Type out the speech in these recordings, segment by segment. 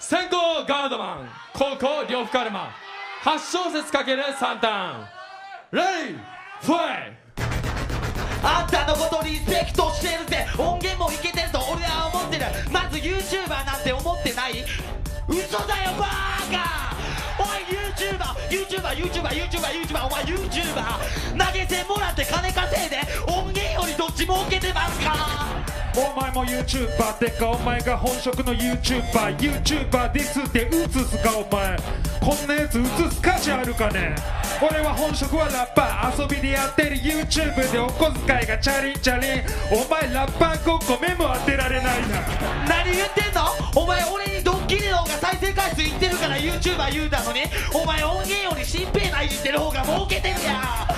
先行ガードマン高校両夫カルマ8小節かける3ターン。レイファイあんたのことリスペクトしてるぜ。音源もいけてると俺は思ってる。まず YouTuber なんて思ってない。嘘だよバーカおい YouTuberYouTuberYouTuberYouTuber お前 YouTuber 投げ銭もらって金稼いで。音源よりどっち儲けてますか？お前も YouTuber ってかお前が本職の YouTuberYouTuber ディスって映すかお前。こんなやつ映す価値あるかね？俺は本職はラッパー遊びでやってる YouTube でお小遣いがチャリンチャリン。お前ラッパーごっこ目も当てられないな。何言ってんの？お前俺にドッキリの方が再生回数いってるから YouTuber 言うたのに。お前音源より新兵ないじってる方が儲けてるやん。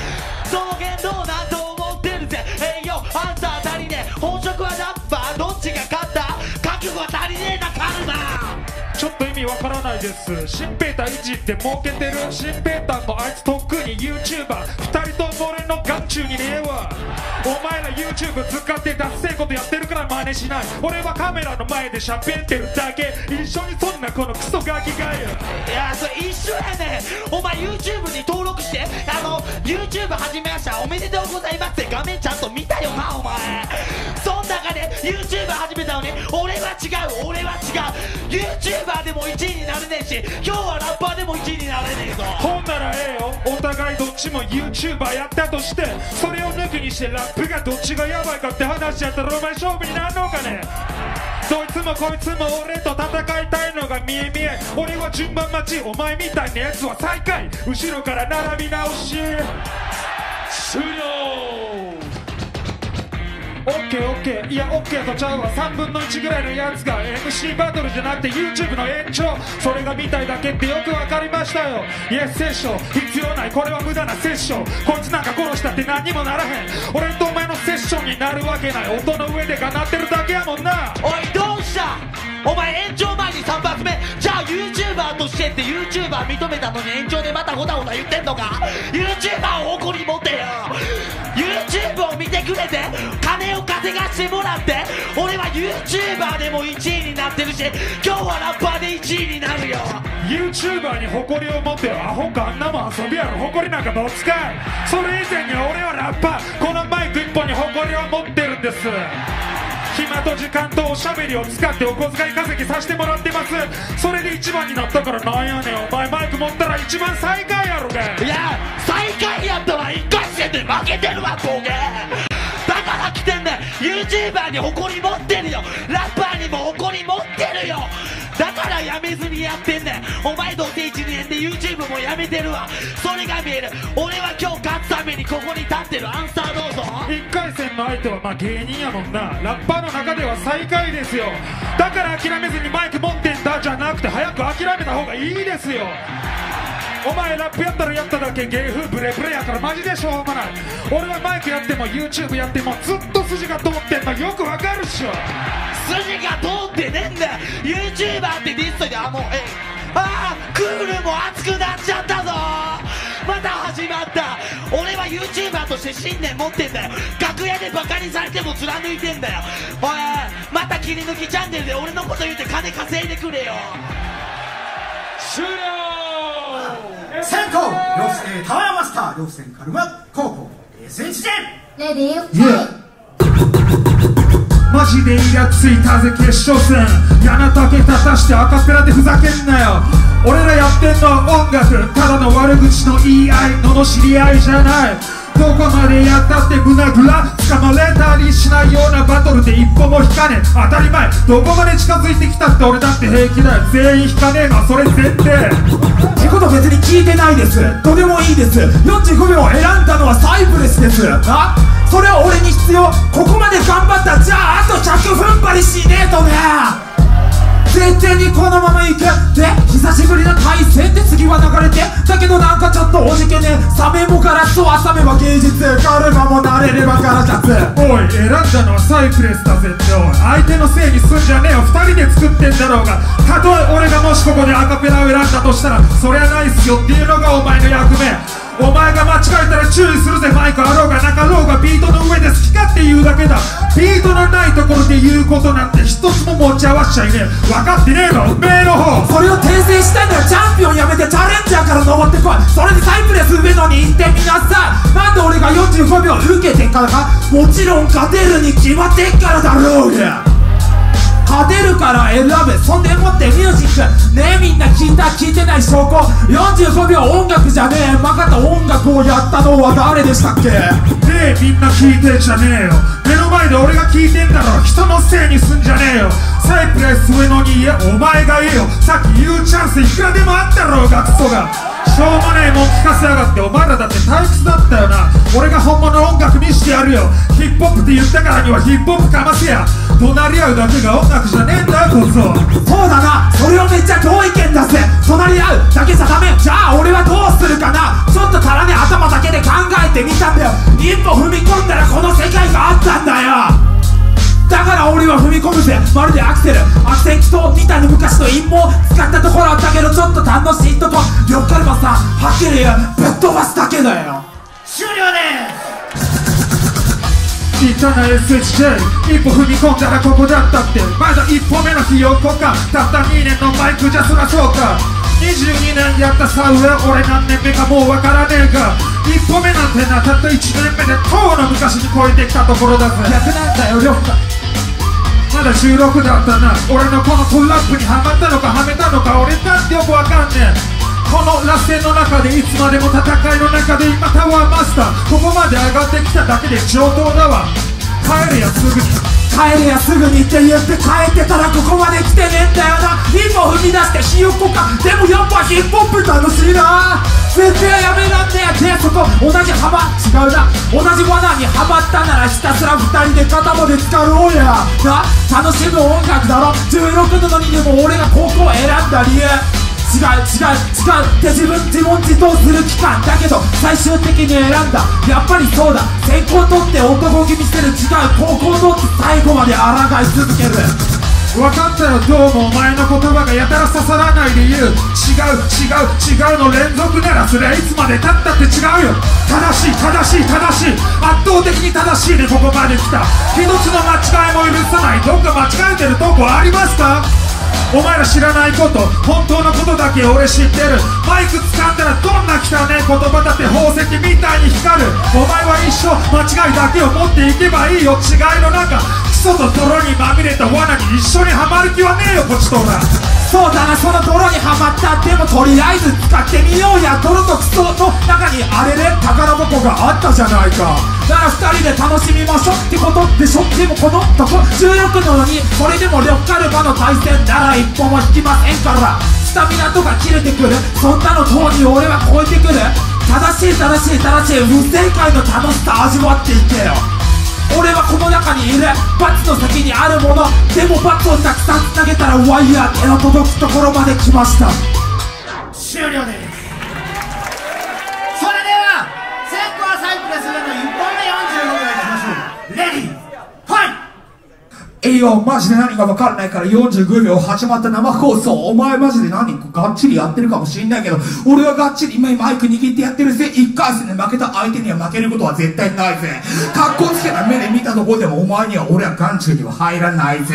味わからないです。新ペーターいじって儲けてる。新ペーターもあいつとっくに YouTuber 二人とも俺の眼中にねえわ。お前ら YouTube 使ってダッセーことやってるから真似しない。俺はカメラの前で喋ってるだけ。一緒にそんなこのクソガキがよいやそれ一緒やねお前 YouTube に登録して。あの YouTube 始めましたおめでとうございますって。画面ちゃんと見たよなお前。そん中で YouTube 始めたのに俺は違う俺は違う。YouTuber でも1位になれねえし今日はラッパーでも1位になれねえぞ。ほんならええよ。お互いどっちも YouTuber やったとしてそれを抜きにしてラップがどっちがヤバいかって話やったらお前勝負になんのかね。どいつもこいつも俺と戦いたいのが見え見え。俺は順番待ち。お前みたいなやつは最下位。後ろから並び直し。終了。オッケーオッケーいやオッケーとちゃうわ3分の1ぐらいのやつが MC バトルじゃなくて YouTube の延長それが見たいだけってよく分かりましたよ。イエスセッション。必要ない。これは無駄なセッション。こいつなんか殺したって何にもならへん。俺とお前のセッションになるわけない。音の上でがなってるだけやもんな。おいどうした？お前延長前に3発目。じゃあ YouTuber としてって YouTuber 認めたのに延長でまたごたごた言ってんのか？YouTuber を誇り持てよ。YouTube をてくれて金を稼がしてもらって俺は YouTuber でも1位になってるし今日はラッパーで1位になるよ。YouTuber に誇りを持ってよアホかあんなもん遊びやろ。誇りなんかどっちかい。それ以前に俺はラッパーこのマイク一本に誇りを持ってるんです。暇と時間とおしゃべりを使ってお小遣い稼ぎさせてもらってます。それで一番になったからなんやねん。お前マイク持ったら一番最下位やろがいや最下位やったら1回戦で負けてるわボケだから来てんねん。YouTuber に誇り持ってるよ。ラッパーにも誇り持ってるよ。だからやめずにやってんねん。お前どうせ1年で YouTube もやめてるわ。それが見える。俺は今日勝つためにここに立ってる。アンサーどうぞ。1回戦の相手はまあ芸人やもんな。ラッパーの中では最下位ですよ。だから諦めずにマイク持ってんだじゃなくて早く諦めた方がいいですよ。お前ラップやったらやっただけ芸風ブレブレやからマジでしょうがない俺はマイクやっても YouTube やってもずっと筋が通ってんのよくわかるっしょ。筋が通ってねえんだよ。YouTuber ってディストであもうえああクールも熱くなっちゃったぞ。また始まった。俺は YouTuber として信念持ってんだよ。楽屋でバカにされても貫いてんだよ。おいまた切り抜きチャンネルで俺のこと言って金稼いでくれよ。終了先行両えータワーマスター両線カルマ高校 SHJ レディーファイマジでイラついたぜ決勝戦。矢な竹立たしてアカペラでふざけんなよ。俺らやってんのは音楽。ただの悪口の言い合い罵り合いじゃないどこまでやったって胸ぐら掴まれたりしないようなバトルで一歩も引かねえ。当たり前。どこまで近づいてきたって俺だって平気だよ。全員引かねえの。はそれ前提ってこと別に聞いてないです。どうでもいいです。45秒選んだのはサイプレスです。なそれは俺に必要。ここまで頑張った。じゃああと100踏ん張りしねえとね。絶対にこのまま行け。メもガラスと浅めば芸術カルマもなれればガラシャツおい選んだのはサイプレスだぜっておい。相手のせいにすんじゃねえよ。2人で作ってんだろうが。たとえ俺がもしここでアカペラを選んだとしたらそりゃないっすよ。っていうのがお前の役目。お前が間違えたら注意するぜ。マイクあろうがなかろうがビートの上で好き勝手言うだけだ。ビートのないところで言うことなんて一つも持ち合わせちゃいねえ分かってねえわ。おめえの方それを訂正したいならチャンピオンやめてチャレンジャーから登ってこい。それでサイプレス上野に行ってみなさいなんで俺が45秒受けてからかもちろん勝てるに決まってっからだろうが。勝てるから選べそんでもってミュージック。ねえみんな聞いた聞いてない証拠。45秒音楽じゃねえまかた音楽をやったのは誰でしたっけ？ねえみんな聞いてんじゃねえよ。目の前で俺が聞いてんだろ人のせいにすんじゃねえよ。サイプレス上野に言えお前が言えよ。さっき言うチャンスいくらでもあったろうがクソが。しょうもねえもん聞かせやがって。お前らだって退屈だったよな。俺が本物の音楽見してやるよ。ヒップホップって言ったからにはヒップホップかませや。怒鳴り合うだけが音楽じゃねえんだよこそそうだな。それをめっちゃ同意見出せ隣り合うだけじゃダメ。じゃあ俺はどうするかな。ちょっと足らね頭だけで考えてみたんだよ。一歩踏み込んだらこの世界があったんだよ。だから俺は踏み込むぜ。まるでアクセル。悪戦苦闘みたいな昔の陰謀使ったところあったけどちょっと楽しいとこよっかればさはっきり言う。ぶっ飛ばすだけだよ。終了です。汚い SHJ 一歩踏み込んだらここだったって。まだ一歩目のひよこか。たった2年のマイクじゃそらそうか。22年やったサウェ俺何年目かもうわからねえが一歩目なんてな。たった1年目でとうの昔に超えてきたところだぜ。逆なんだよりょうか。まだ16だったな。俺のこのトラップにはまったのかはめたのか俺だってよくわかんねえ。この螺旋の中でいつまでも戦いの中で今タワーマスター。ここまで上がってきただけで上等だわ。帰れやすぐに。帰れやすぐにって言って帰ってたらここまで来てねえんだよな。一歩踏み出してひよっこか。でもやっぱヒップホップ楽しいな。絶対やめらんねえでそこ同じ幅違うな。同じ罠にはまったならひたすら二人で肩まで使おうや。な楽しむ音楽だろ。16なのにでも俺が高校を選んだ理由。違う違う違うって自分自問自答する期間だけど最終的に選んだ。やっぱりそうだ。先行取って男気見せる違う高校取って最後まで抗い続ける。分かったよどうもお前の言葉がやたら刺さらない理由。違う違う違うの連続ならそれはいつまでたったって違うよ。正しい正しい正しい。圧倒的に正しいでここまで来た。一つの間違いも許さない。どっか間違えてるとこありますか？お前ら知らないこと本当のことだけ俺知ってる。マイク掴んだらどんな汚ね言葉だって宝石みたいに光る。お前は一生間違いだけを持っていけばいいよ。違いの中基礎と泥にまみれた罠に一緒にはまる気はねえよこっちとおらそうだなその泥にはまった。でもとりあえず使ってみようや泥とクソの中にあれれ宝箱があったじゃないか。なら2人で楽しみましょうってこと。でしょでもこのとこ16なのにそれでも呂布カルマの対戦なら一歩も引きませんから。スタミナとか切れてくる。そんなのとうに俺は超えてくる。正しい正しい正しい不正解の楽しさ味わっていけよ。俺はこの中にいる。バツの先にあるもの。でもバツをたくさん投げたらワイヤー手の届くところまで来ました。終了です。えいよマジで何か分かんないから45秒始まった生放送。お前マジで何？かがっちりやってるかもしんないけど俺はがっちり今マイク握ってやってるぜ。1回戦で負けた相手には負けることは絶対ないぜ。かっこつけた目で見たとこでもお前には俺は眼中には入らないぜ。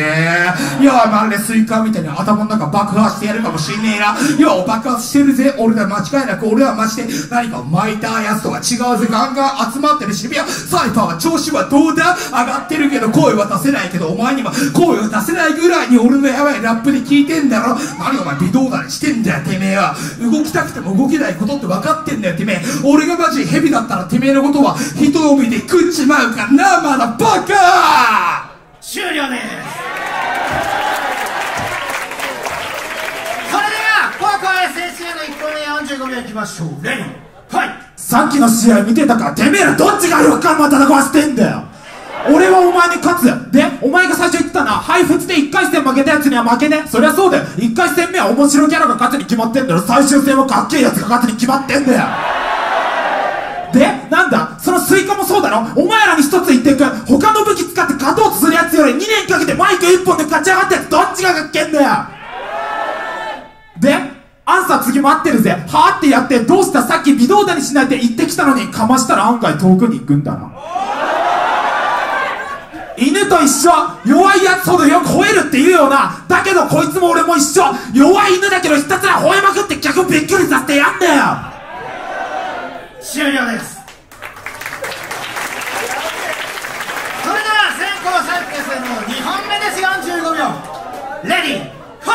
いやまるでスイカみたいに頭の中爆発してやるかもしんねえな。いや爆発してるぜ。俺ら間違いなく俺はマジで何か巻いたやつとは違うぜ。ガンガン集まってるしいやサイファーは調子はどうだ？上がってるけど声は出せないけどお前には声を出せないぐらいに俺のやばいラップで聞いてんだろ。何お前微動だにしてんだよてめえは。動きたくても動けないことって分かってんだよてめえ。俺がマジヘビだったらてめえのことは人を見て食っちまうからなまだバカ!終了です。それでは高校 SSA の1本目45秒いきましょう。レディー。ファイト。さっきの試合見てたからてめえらどっちがよかんま戦わせてんだよ俺はお前に勝つでお前が最初言ってたな配布で1回戦負けたやつには負けね。そりゃそうだよ。1回戦目は面白キャラが勝つに決まってんだろ最終戦はかっけえやつが勝つに決まってんだよ。でなんだ？そのスイカもそうだろ？お前らに一つ言ってく。他の武器使って勝とうとするやつより2年かけてマイク1本で勝ち上がったやつどっちがかっけんだよ。でアンサー次待ってるぜ。はあってやってどうした？さっき微動だにしないで言ってきたのにかましたら案外遠くに行くんだな。犬と一緒弱いやつほどよく吠えるって言うようなだけどこいつも俺も一緒弱い犬だけどひたすら吠えまくって客びっくりさせてやんだよ。終了です。それでは先行三決の2本目です。45秒。レディーファ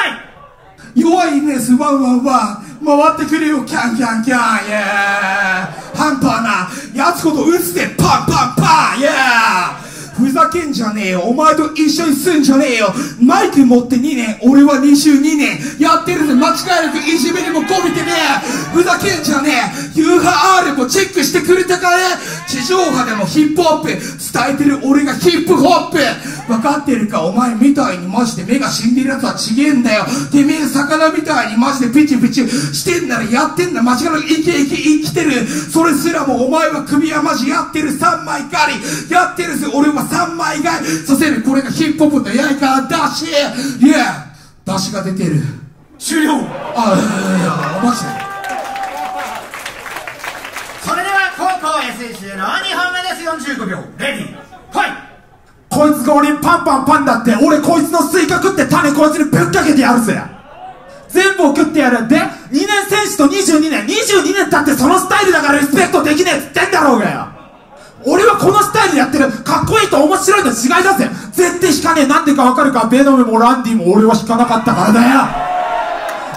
イ弱いねすワンワンワン回ってくれよ。キャンキャンキャンイエー半端なやつほど打つでパンパンパンイエーふざけんじゃねえよ。お前と一緒にすんじゃねえよ。マイク持って2年。俺は22年。やってるぜ。間違いなくいじめにもこびてねえ。ふざけんじゃねえ。UHR もチェックしてくれたかね。地上波でもヒップホップ。伝えてる俺がヒップホップ。分かってるかお前みたいにマジで目が死んでるやつはちげえんだよ。てめえ魚みたいにマジでピチピチしてんならやってんだ間違いなく生き生き生きてる。それすらもお前は首はマジやってる。3枚狩り。やってるぜ。俺は3枚買いさせるこれがヒップホップのやり方だしいや出汁が出てる。終了。あいやマジでそれでは後攻 SSU の2本目です。45秒。レディー。ファイト。こいつが俺にパンパンパンだって。俺こいつのスイカ食って種こいつにぶっかけてやるぜ。全部を食ってやるで2年選手と22年22年経ってそのスタイルだからリスペクトできねえっつってんだろうがよ俺はこのスタイルでやってるかっこいいと面白いの違いだぜ。絶対引かねえなんでかわかるか。ベノムもランディも俺は引かなかったからだよ。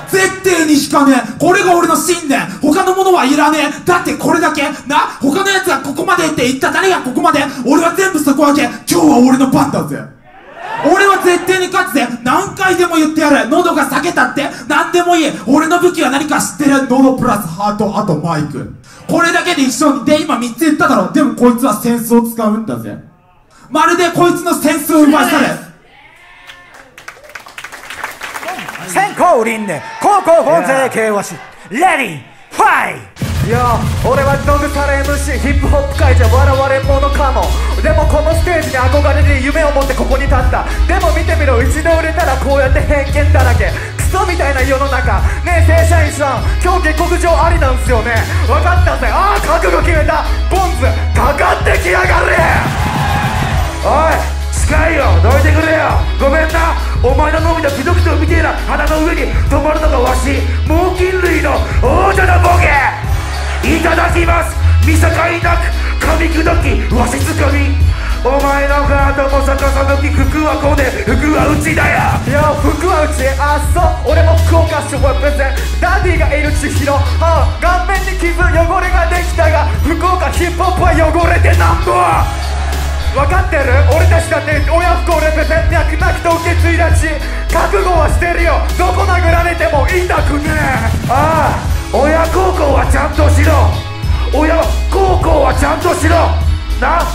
絶対に引かねえ。これが俺の信念。他のものはいらねえ。だってこれだけ。な？他のやつがここまでって言った誰がここまで？俺は全部底上げ今日は俺の番だぜ。俺は絶対に勝つぜ。何回でも言ってやる。喉が裂けたって。何でもいい。俺の武器は何か知ってる。喉プラスハート。あとマイク。これだけで一緒にで今3つ言っただろでもこいつはセンスを使うんだぜ。まるでこいつのセンスを奪わされ先行輪廻高校本勢慶和市レディーファイいや俺はドグタレ MC ヒップホップ界じゃ笑われ者かも。でもこのステージに憧れて夢を持ってここに立った。でも見てみろ一度売れたらこうやって偏見だらけ。ソみたいな世の中。ねえ正社員さん。今日下克上ありなんすよね。分かったぜ。ああ覚悟決めた。ボンズかかってきやがれ。おい近いよ。どいてくれよ。ごめんな。お前の伸びたピドピドみてえな。鼻の上に止まるのがわし。猛禽類の王者のボケ。いただきます。見境なく噛み砕きわしづかみ。お前のガードも逆さ抜き服はこね服はうちだよ。いや服はうち。あそう。俺も福岡市レプゼンダディがいる千尋あ顔面に傷汚れができたが福岡ヒップホップは汚れてなんぼ。分かってる？俺たちだって親不孝レペゼン脈々と受け継いだし覚悟はしてるよ。どこ殴られても痛くねえ。ああ親孝行はちゃんとしろ。親孝行はちゃんとしろ。な？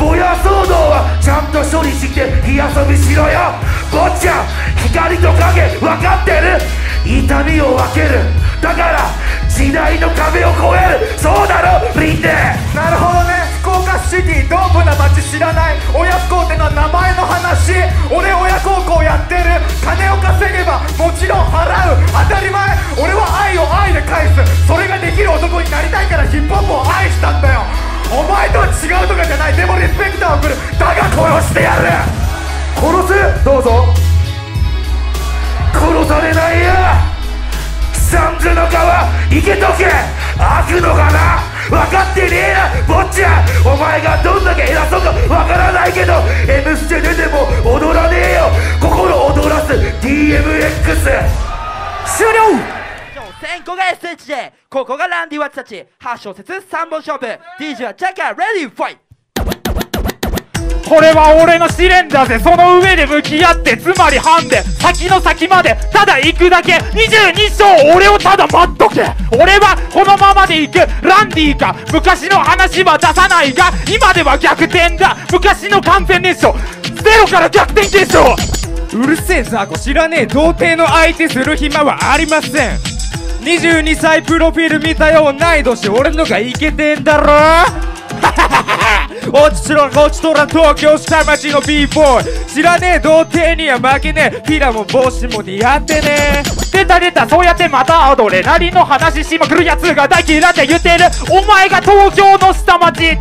ボヤ騒動はちゃんと処理して火遊びしろよ。坊ちゃん光と影分かってる？痛みを分ける。だから時代の壁を越える。そうだろ？リンデなるほどね。福岡シティドープな街知らない。親不孝ってのは名前の話。俺親孝行やってる。金を稼げばもちろん払う。当たり前。俺は愛を愛で返す。それができる男になりたいからヒップホップを愛したんだよ。お前とは違うとかじゃない。でもリスペクトを送る。だが殺してやる。殺す？どうぞ。殺されないよ。三途の川。生けとけ。悪の花分かってねえな。坊ちゃん。お前がどんだけ偉そうか。分からないけど「M ステ」出ても踊らねえよ。心躍らす。DMX 終了。先行が SHJ ここがランディワッチたち8小節3本勝負。DJ はジャッカーレディーファイトこれは俺の試練だぜ。その上で向き合ってつまりハンデ先の先までただ行くだけ。22章俺をただ待っとけ。俺はこのままで行くランディか昔の話は出さないが今では逆転だ。昔の完全燃焼。ゼロから逆転検証うるせえザコ。知らねえ。童貞の相手する暇はありません22歳プロフィール見たよ同い年俺のがイケてんだろ？落ちろ落ちとらん東京下町の b ボー知らねえ童貞には負けねえ。フィラも帽子も似合ってねえ。出た出たそうやってまたアドレナリンの話しまくるやつが大嫌いって言ってる。お前が東京の下町違う違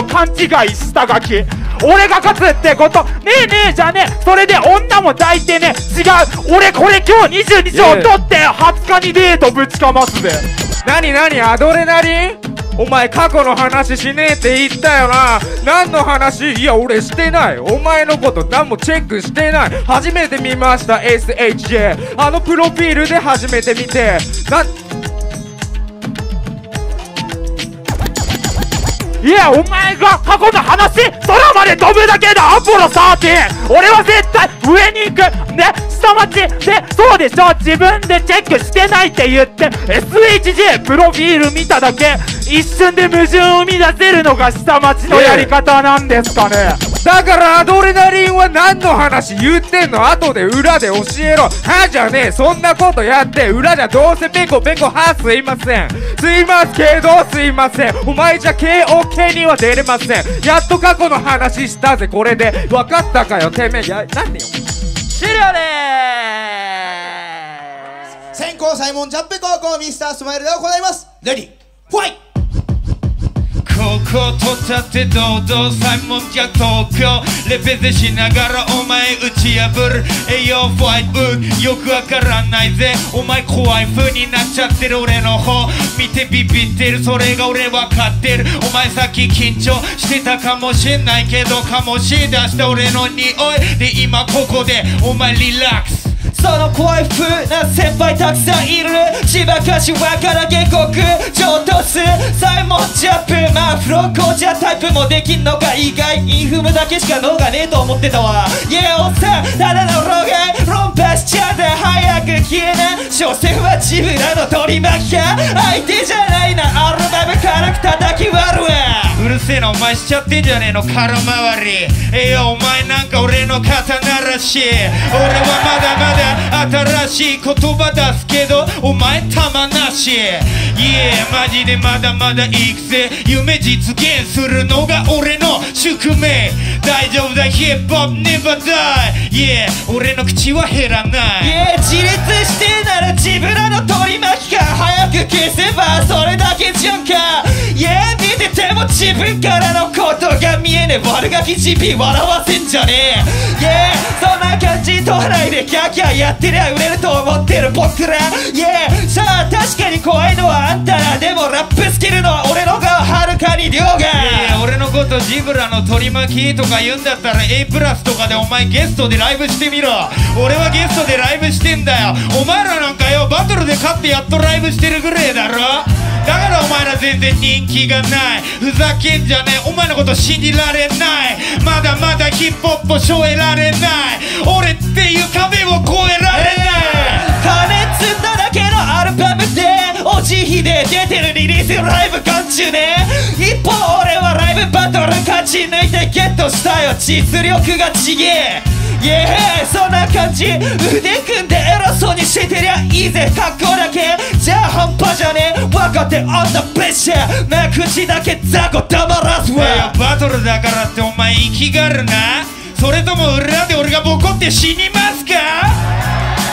う勘違いしたガキ。俺が勝つってこと。ねえねえじゃねえ。それで女も抱いてね違う。俺これ今日22章取って20日にデートぶちかますで何何？アドレナリン？お前過去の話しねえって言ったよな。何の話？いや俺してない。お前のこと何もチェックしてない。初めて見ました SHJ あのプロフィールで初めて見て。ないや、お前が過去の話、空まで飛ぶだけだ、アポロ 13! 俺は絶対上に行く。ね、下町。で、そうでしょ？自分でチェックしてないって言って、SHG プロフィール見ただけ、一瞬で矛盾を生み出せるのが下町のやり方なんですかね。だからアドレナリンは何の話言ってんの？後で裏で教えろ。はじゃねえそんなことやって裏じゃどうせペコペコはすいません。すいますけどすいません。お前じゃ KOK には出れません。やっと過去の話したぜこれで。分かったかよてめえ。やなんでよ。終了で先行サイモンジャンプ高校ミスタースマイルで行います。レディファイトここ取ったって堂々サイモンじゃ東京。レペゼしながらお前打ち破る。栄養ファイトよくわからないぜ。お前怖い風になっちゃってる俺の方。見てビビってる。それが俺わかってる。お前さっき緊張してたかもしんないけど醸し出した俺の匂い。で今ここでお前リラックス。その怖い風な先輩たくさんいる。千葉柏から下克上等数サイモンジャンプマフロコーチャタイプもできんのか意外。インフムだけしか脳がねえと思ってたわ。イエーおっさん。ただの老害論破しちゃって早く消えな所詮は自分らの取り巻きか相手じゃないな。アルバムから叩き割るわ。うるせえなお前しちゃってんじゃねえの。空回り。えいやお前なんか俺の肩ならし。い俺はまだまだだ新しい言葉出すけどお前玉なし。いやマジでまだまだ行くぜ。夢実現するのが俺の宿命。大丈夫だ。ヒップホップ never die いや俺の口は減らない。いや自立してなら自分らの取り巻きか早く消せばそれだけじゃんか。いや見てても自分からのことが見えねえ。悪ガキ GP 笑わせんじゃねえ。いやそんな感じ。取らないでキきゃやってりゃ売れると思ってる僕ら。いやさあ確かに怖いのはあんたら。でもラップスキルのは俺のがはるかに量がいや俺のことジブラの取り巻きとか言うんだったら A プラスとかでお前ゲストでライブしてみろ。俺はゲストでライブしてんだよ。お前らなんかよバトルで勝ってやっとライブしてるぐらいだろ。だからお前ら全然人気がない。ふざけんじゃねえ。お前のこと信じられない。まだまだヒップホップを背負えられない。俺っていう壁を越えられない。金積んだだけのアルバムでおじひで出てるリリースライブ間中ね。一方俺はライブバトル勝ち抜いてゲットしたよ。実力がちげえ。イエーイそんな感じ。腕組んで偉そうにしてりゃいいぜ。格好だけ。じゃあ半端じゃねえ。分かってあんたベッシャーな口だけ雑魚黙らすいやわバトルだからってお前生きがるな。それとも裏で俺がボコって死にますか？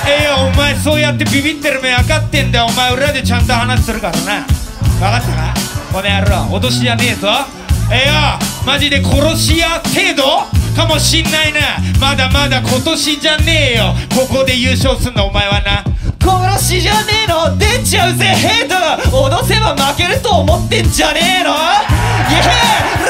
えいやお前そうやってビビってる目分かってんだよ。お前裏でちゃんと話するからな。分かったか？この野郎脅しじゃねえぞ。えいやマジで殺し屋程度？かもしんないな。まだまだ今年じゃねえよ。ここで優勝すんのお前はな。殺しじゃねえの？出ちゃうぜヘイト！脅せば負けると思ってんじゃねえの？イエー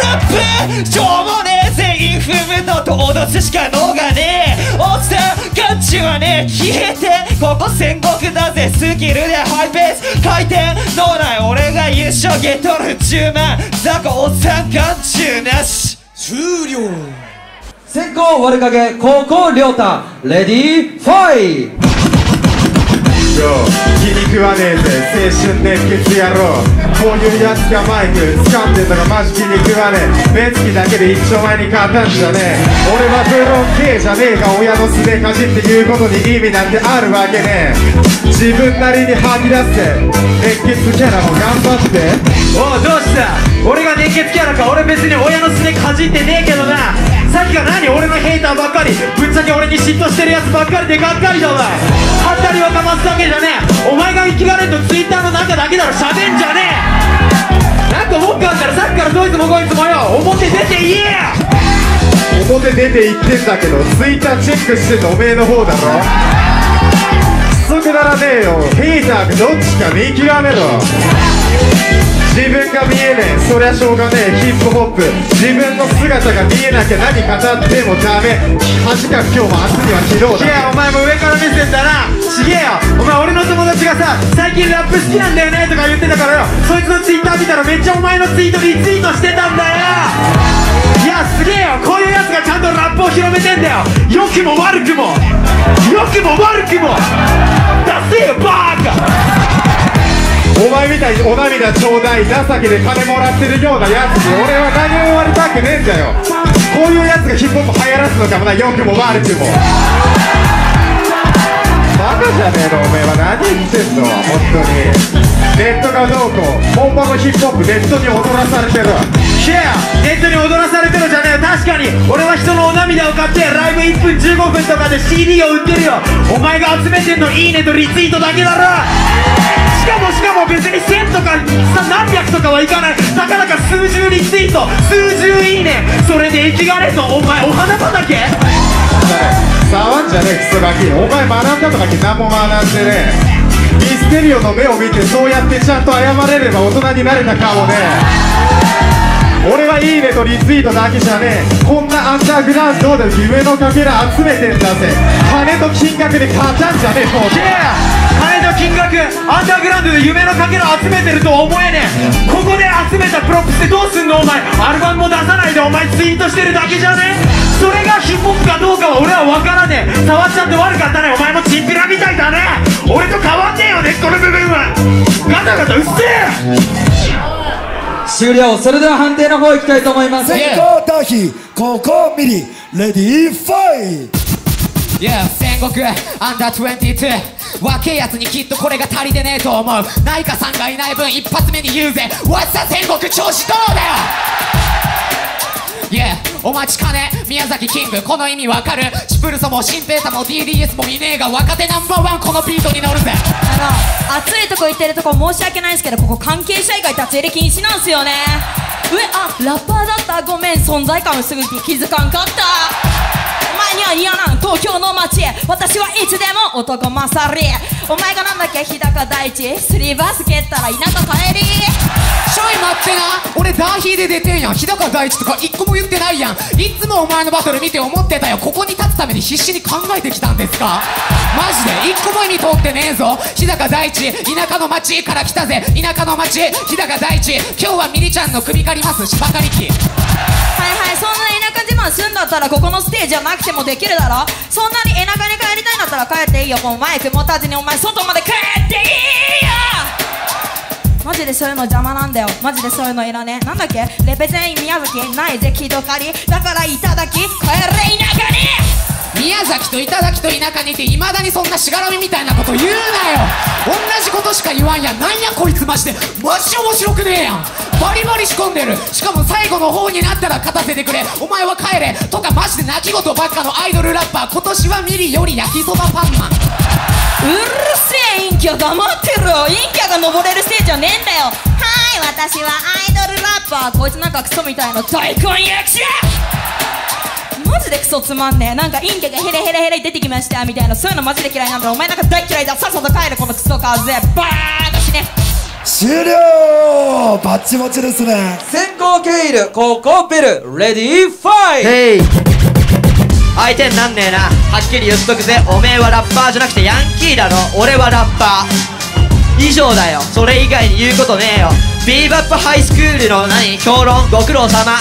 ラップ！しょうもねえぜ！インフムのと脅すしか能がねえ。おっさんガチはねえ消えて。ここ戦国だぜ。スキルでハイペース。回転。脳内俺が優勝ゲットる10万。雑魚おっさん眼中なし。終了。先行悪影高校亮太。レディーファイ気に食わねえぜ青春熱血野郎こういうやつがマイク掴んでんのがマジ気に食わねえ。目つきだけで一丁前に勝たんじゃね。え俺はブロン系じゃねえが親のすねかじって言うことに意味なんてあるわけねえ。自分なりに吐き出せ熱血キャラも頑張って。おうどうした？俺が熱血キャラか俺別に親のすねかじってねえけどな。さっきから何俺のヘイターばっかり。ぶっちゃけ俺に嫉妬してるやつばっかりでがっかりだわ当たりはかますだけじゃねえ。お前が生きがれんとツイッターの中だけだろ喋んじゃねえ。なんか文句あんだらさっきからどいつもこいつもよ。表出て言え。や表出て言ってんだけどツイッターチェックしてんのおめえの方だろ。規則ならねえよ。ヘイターかどっちか見極めろ。自分が見えねえ。そりゃしょうがねえ。ヒップホップ。自分の姿が見えなきゃ何語ってもダメ。恥かく今日も明日には昨日だ。いやお前も上から目線だな。ちげえよ。お前俺の友達がさ最近ラップ好きなんだよねとか言ってたからよ。そいつのツイッター見たらめっちゃお前のツイートリツイートしてたんだよ。いやすげえよ。こういうやつがちゃんとラップを広めてんだよ。良くも悪くも。良くも悪くも。ダセえよバーカ。お前みたいにお涙ちょうだい情けで金もらってるようなやつに俺は何も言われたくねえんだよ。こういうやつがヒップホップ流行らすのかもな良くも悪くも。バカじゃねえのおめえは何言ってんの本当にネットがどうこう本場のヒップホップネットに踊らされてる。いやネットに踊らされてるじゃねえ。よ確かに。俺は人のお涙を買ってライブ1分15分とかで CD を売ってるよ。お前が集めてんのいいねとリツイートだけだろ。しかもしかも別に1000とか何百とかはいかないたかだか数十リツイート数十いいね。それで生きがれと。お前お花畑？触んじゃねえクソガキお前学んだとかって何も学んでねミステリオの目を見てそうやってちゃんと謝れれば大人になれたかもね俺はいいねとリツイートだけじゃねえ。こんなアンダーグラウンドで夢のかけら集めてんだぜ。金と金額で勝たんじゃねえ。もう金と金額アンダーグラウンドで夢のかけら集めてるとは思えねえ。ここで集めたプロップスでどうすんのお前。アルバムも出さないでお前ツイートしてるだけじゃねそれがヒップホップかどうかは俺は分からねえ。触っちゃって悪かったね。お前もチンピラみたいだね。俺と変わんねえよねこの部分は。ガタガタうっせえ。終了。それでは判定の方いきたいと思います。先行逃避高校ミリレディーファイ Yeah 戦国アンダー22若えやつにきっとこれが足りてねえと思う。内科さんがいない分一発目に言うぜ。What's the 戦国調子どうだよ Yeah. お待ちかね。宮崎キング。この意味わかる。チプルソもシンペータも DDS もいねえが若手ナンバーワンこのビートに乗るぜ。あの暑いとこ行ってるとこ申し訳ないですけどここ関係者以外立ち入り禁止なんすよね。上あラッパーだったごめん存在感薄すぎて気づかんかった。お前には嫌なん。東京の街私はいつでも男勝り。お前がなんだっけ日高大地スリーバース蹴ったら田舎帰り。ちょい待ってな。俺ダーヒーで出てんやん。日高大地とか一個も言ってないやん。いつもお前のバトル見て思ってたよ。ここに立つために必死に考えてきたんですか？マジで？一個も意味通ってねえぞ。日高大地田舎の町から来たぜ。田舎の町日高大地今日はミリちゃんの首狩ります。芝刈り機。はいはい。そんな田舎自慢すんだったらここのステージじゃなくてもできるだろ。そんなに田舎に帰りたいんだったら帰っていいよ。もうマイク持たずにお前外まで帰っていいよ。マジでそういうの邪魔なんだよ。マジでそういうのいらねえ。なんだっけ？レペゼン宮崎ないぜ木戸狩り。だからいただき帰れ田舎に。宮崎と頂と田舎にいていまだにそんなしがらみみたいなこと言うなよ。同じことしか言わんや。なんやこいつマジで。マジ面白くねえやん。バリバリ仕込んでる。しかも最後の方になったら勝たせてくれ。お前は帰れ。とかマジで泣き言ばっかのアイドルラッパー。今年はミリより焼きそばパンマン。うるせえ陰キャ黙ってろ。陰キャが登れるステージじゃねえんだよ。はい私はアイドルラッパーこいつなんかクソみたいな大根役者。マジでクソつまんねえ。なんか陰キャがヘレヘレヘレ出てきましたみたいな。そういうのマジで嫌いなんだ。お前なんか大嫌いだ。さっさと帰るこのクソ風バーッと死ね。終了バッチバチですね。先攻ケイル後攻ベルレディーファイヘイ。相手になんねえなはっきり言っとくぜおめえはラッパーじゃなくてヤンキーだろ。俺はラッパー。以上だよ。それ以外に言うことねえよ。ビーバップハイスクールの何評論ご苦労様。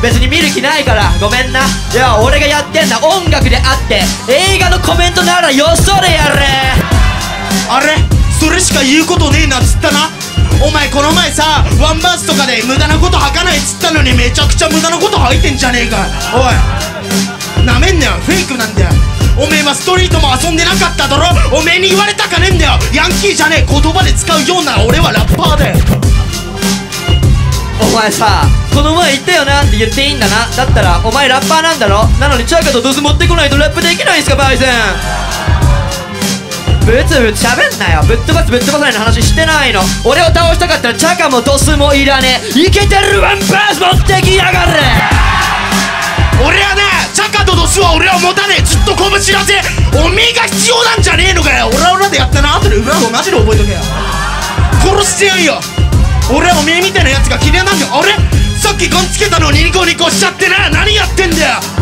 別に見る気ないから。ごめんな。いや俺がやってんだ。音楽であって。映画のコメントならよそでやれ。あれ？それしか言うことねえなっつったなお前この前さワンバースとかで無駄なこと吐かないっつったのにめちゃくちゃ無駄なこと吐いてんじゃねえか。おいなめんなよ。フェイクなんだよ。おめえはストリートも遊んでなかっただろ。おめえに言われたかねえんだよ。ヤンキーじゃねえ。言葉で使うような俺はラッパーだよ。お前さこの前言ったよなって言っていいんだな。だったらお前ラッパーなんだろ。なのにチャーカとドス持ってこないとラップできないんすかバイセン。ブツブツ喋んなよ。ぶっ飛ばすぶっ飛ばさないの話してないの。俺を倒したかったらチャカもドスもいらねえ。イケてるワンパース持ってきやがれ。俺はねチャカとドスは俺は持たねえ。ずっと拳らせ。おめえが必要なんじゃねえのかよ。オラオラでやったな。後で裏をマジで覚えとけよ。殺してやんよ。俺はおめえみたいなやつが嫌いなんだ。よあれ？さっきガンつけたのにニコニコしちゃってな。何やってんだよ。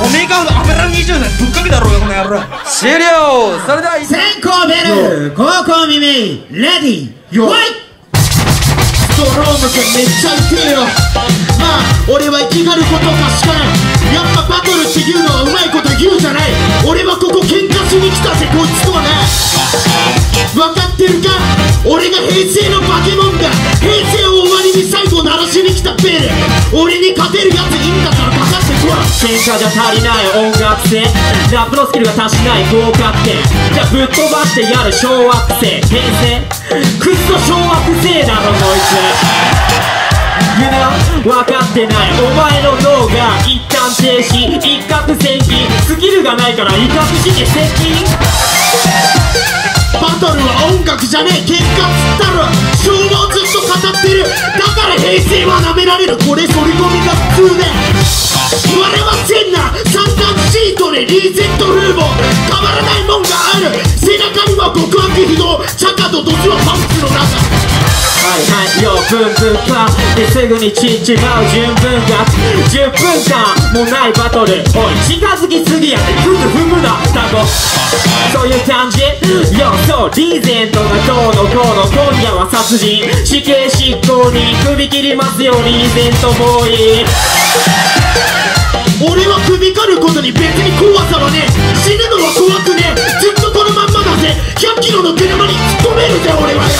おめえが油20年ぶっかけだろうよこの野郎。終了。それでは先行ベル高校耳レディー。ファイストローム君めっちゃ痛えよ。まあ俺は生きがることかしかないやっぱバトルっていうのはうまいこと言うじゃない。俺はここ喧嘩しに来たぜこいつとはね分かってるか？俺が平成の化け物だ平成を終わりに最後鳴らしに来たベル。俺に勝てるやついいんだからかかってこい。喧嘩じゃ足りない音楽性。ラップのスキルが足しない合格点。じゃあぶっ飛ばしてやる小惑星。平成。クソ小惑星だろこいつ。You know 分かってない。お前の脳が一旦停止。一攫千金。スキルがないから威嚇して接近バトルは音楽じゃねえ。結果っつったろ昭和をずっと語ってる。だから平成は舐められる。これ反り込みが普通で笑わせんな三段リーゼントルーボ変わらないもんがある。背中には極悪非道チャカとドスはパンツの中。はいはいよブンブンかですぐに散っちまう純文学10分間もないバトル。おい近づきすぎやでふむふむな双子。そういう感じ。よそうリーゼントがどうのこうの今夜は殺人。死刑執行に首切りますよリーゼントボーイねえ死ぬのは怖くねずっとこのまんまだぜ。100キロの車に突っ込めるぜ俺は。よ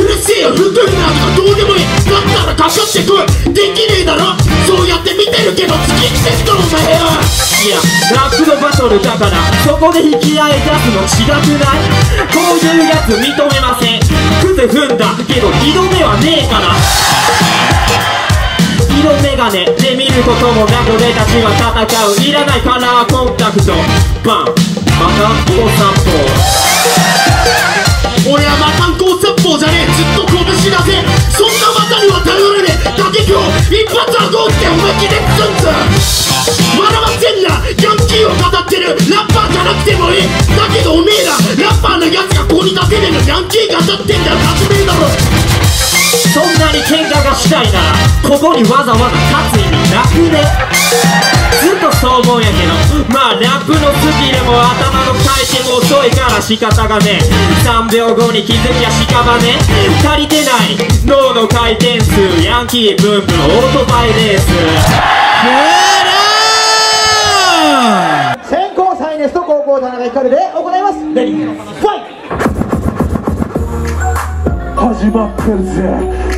うるせえよ。服になんかどうでもいい。だったらかかってこい。できねえだろ。そうやって見てるけど突き来てんだろお前よいやラップのバトルだからそこで引き合い出すの違くない？こういうやつ認めません。クズ踏んだけど二度目はねえから。色眼鏡で見ることもなく俺たちは戦ういらないカラーコンタクト。バン。また大散歩俺は魔漢光殺法じゃねえ。ずっと拳だぜそんな技には頼られねえ。だけ今日一発はゴーって思い切りつんつん笑わせんな。ヤンキーを語ってる。ラッパーじゃなくてもいい。だけどおめえらラッパーのやつがここに立てねえのヤンキーが当たってんだよ。勝ちめえだろ。そんなに喧嘩がしたいなら。ここにわざわざ立つ意味なくね？ずっとそう思うんやけど。まあラップのスキルも頭の回転も遅いから仕方がね3秒後に気づきゃ屍足りてない。脳の回転数。ヤンキーブンブンオートバイレース。先行サイネスと高校田中光で行います。レディー始まってるぜ。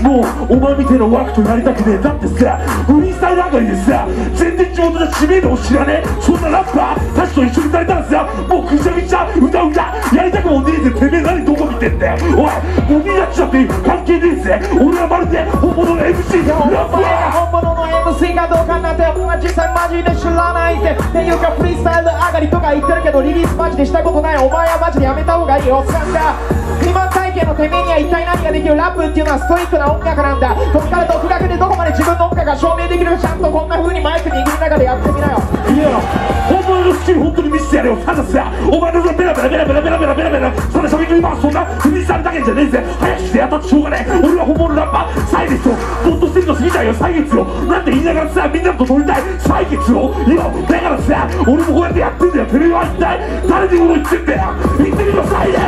もうお前みてえな枠とやりたくねえ。だってさフリースタイル上がりでさ全然上手な知名度を知らねえ。そんなラッパーたちと一緒にされたらさもうぐちゃぐちゃ歌うだやりたくもねえぜ。てめえ何どこ見てんだよ。おいゴミやっちゃって関係ねえぜ。俺はまるで本物の MC ラッパー。本物の MC がどうかなんてお前実際マジで知らないってっていうかフリースタイル上がりとか言ってるけどリリースマジでしたことない。お前はマジでやめた方がいいおっさんだ肥満体型のてめえには一体何ができるラップっていうのはストイックな音楽なんだ飛びから独学でどこまで自分の音楽が証明できるかちゃんとこんな風にマイク握りながらやってみなよ。いや本物のスキル本当に見せてやるよたださお前のベラベラベラベラベラベラベラベラそんなしゃべりまそんなフリースタイルだけじゃねえぜ。早くしてやったってしょうがねえ。俺は本物ラッパー歳月をボットしてるの過ぎたよ歳月を。なんて言いながらさみんなと撮りたい歳月をいやだからさ俺もこうやってやってんだよてめえは一体誰に物言ってんだよ。言ってみろ歳月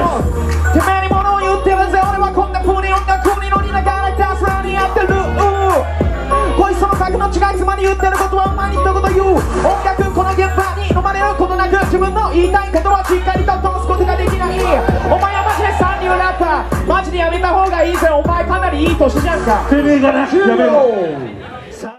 ての格の違い妻に言ってることはお前に一言言う。音楽この現場に飲まれることなく自分の言いたいことはしっかりと通すことができないお前はマジで三流ラッパーマジでやめた方がいいぜお前かなりいい年じゃんかてめえがなやめろ。